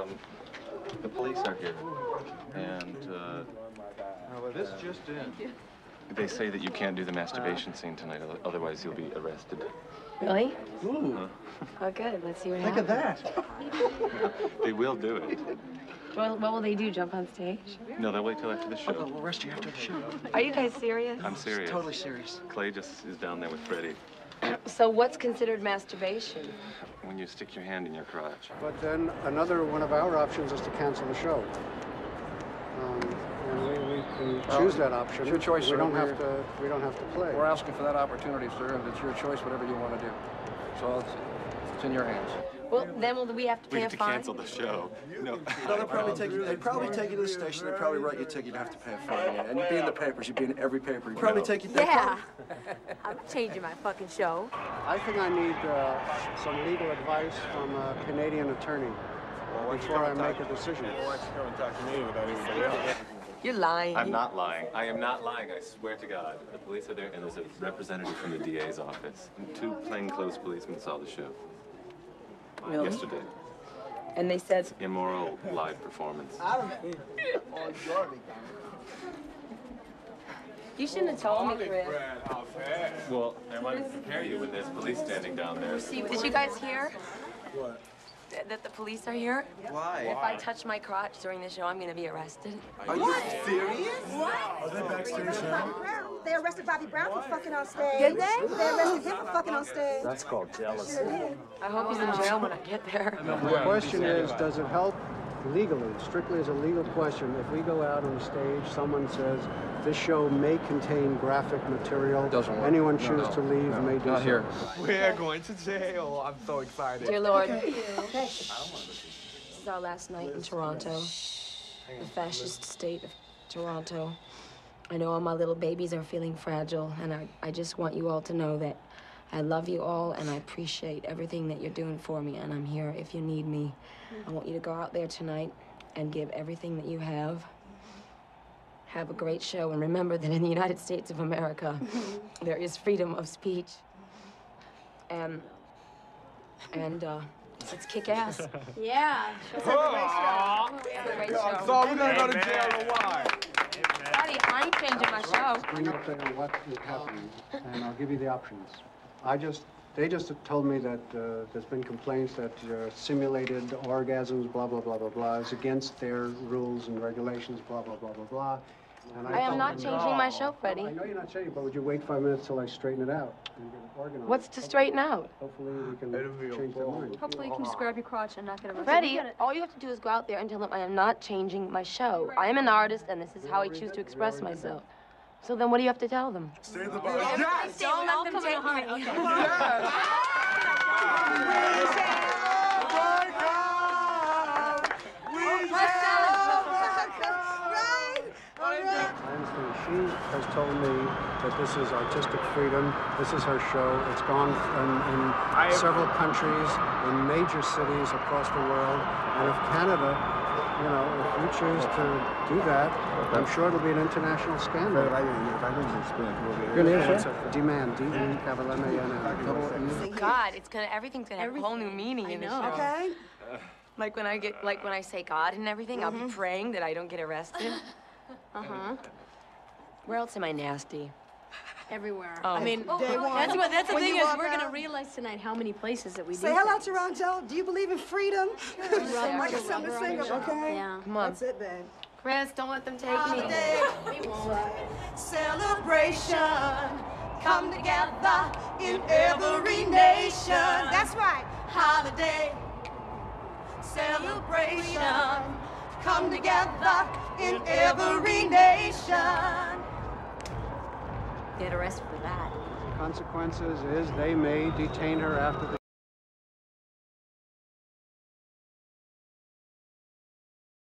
Um, the police are here, and uh, this just in. they say that you can't do the masturbation scene tonight, otherwise you'll be arrested. Really? Ooh, Oh, good. Let's see what look at happens. that. They will do it. Well, what will they do? Jump on stage? No, they'll wait till after the show. Oh, show. we'll arrest you after the show. Are you guys serious? I'm serious. Totally serious. Clay just is down there with Freddie. So what's considered masturbation? When you stick your hand in your crotch. But then another one of our options is to cancel the show. Um, and we, we can Well, choose that option. it's your choice, We sir. don't have We're- to. We don't have to play. We're asking for that opportunity, sir, and it's your choice, whatever you want to do. So it's, it's in your hands. Well, then will we have to We have a to fine? cancel the show. No. No, they'll probably take you. They'd probably take you to the station. They'd probably write you a ticket. You'd have to pay a fine, yeah. and you'd be in the papers. You'd be in every paper. You'd probably take you. they'd Yeah. I'm changing my fucking show. I think I need uh, some legal advice from a Canadian attorney before I make a decision. You're lying. I'm not lying. I am not lying. I swear to God. The police are there, and there's a representative from the DA's office. And two plainclothes policemen saw the show Really? yesterday. And they said, Immoral live performance. you shouldn't have told me, Chris. Well, I wanted to prepare you when there's police standing down there. Did you guys hear? What? That the police are here? Why? If I touch my crotch during the show, I'm gonna be arrested. Are you serious? What? Are they backstage now? They arrested Bobby Brown for fucking on stage. Did they? They arrested him for fucking on stage. That's called jealousy. I hope he's in jail when I get there. The question is, does it help legally, strictly as a legal question, if we go out on stage, someone says, this show may contain graphic material. Doesn't work. Anyone No, choose no, to leave no, may do not so. here. We're going to jail. I'm so excited. Dear Lord, okay this is our last night in Toronto, the fascist state of Toronto. I know all my little babies are feeling fragile, and I, I just want you all to know that I love you all and I appreciate everything that you're doing for me, and I'm here if you need me. I want you to go out there tonight and give everything that you have. Have a great show, and remember that in the United States of America, there is freedom of speech. And, and, uh, let's kick ass. Yeah. Have a great show. So we're gonna go to jail or what? Daddy, I ain't changing my show. Bring up there what is happening, and I'll give you the options. I just, they just told me that uh, there's been complaints that uh, simulated orgasms, blah, blah, blah, blah, blah, is against their rules and regulations, blah, blah, blah, blah, blah. And I am not them, changing my show, Freddie. I know you're not changing, but would you wait five minutes till I straighten it out and get organized? What's to straighten out? Hopefully we can change their mind. Hopefully you can just grab your crotch and not get arrested. Freddie, We get all you have to do is go out there and tell them I am not changing my show. I am an artist, and this is how I choose to express myself. So then what do you have to tell them? Don't let them take me. I understand. She has told me that this is artistic freedom. This is her show. It's gone in, in several countries, in major cities across the world. And if Canada, you know, if you choose to do that, I'm sure it'll be an international scandal. Your name, sir? DeMann. D capital M A N N. Double. God, it's gonna everything's gonna have a whole new meaning in the show. Okay? Like when I get like when I say God and everything, I'll be praying that I don't get arrested. Uh-huh. Where else am I nasty? Everywhere. Oh. I mean, Day one. that's what that's the When thing is walk we're gonna realize tonight how many places that we Say do hello, things. Toronto. Do you believe in freedom? I got something to sing. Okay? Yeah. Come on, That's it, babe. Chris, don't let them take me. We won't. Celebration. Come together in every nation. That's right. Holiday. Celebration. Come together in every nation. Get arrested for that. Consequences is they may detain her after the